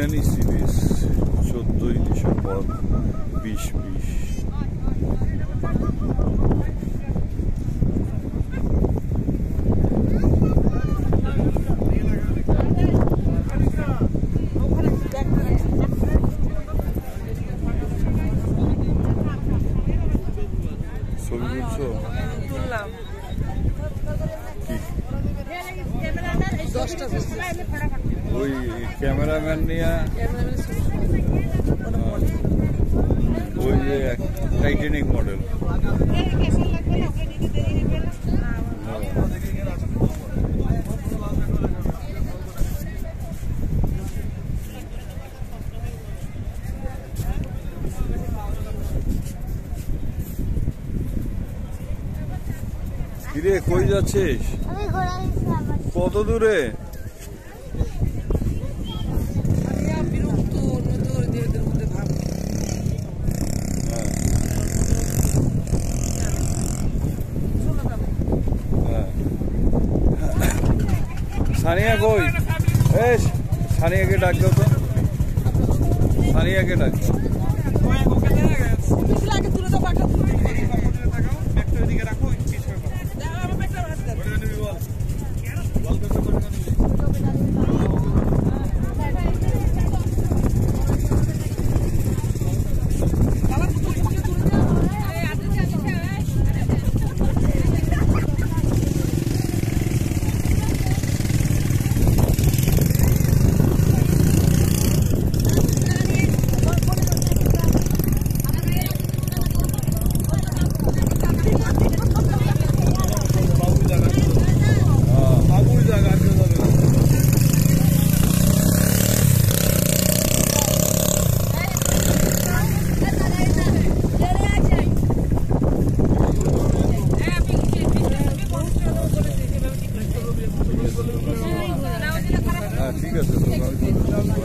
Zmieniani CVs. Що той і що пан. Біч, біч. Soy mucho. ওই cameraman নিয়ে ওই যে টাইটানিক মডেল কিরে কই যাচ্ছিস? আমি ঘোড়া কত দূরে? হ্যাঁ। সানিয়া কই? এই সানিয়াকে ডাক তো। সানিয়াকে ডাক ঠিক আছে তো, আমি-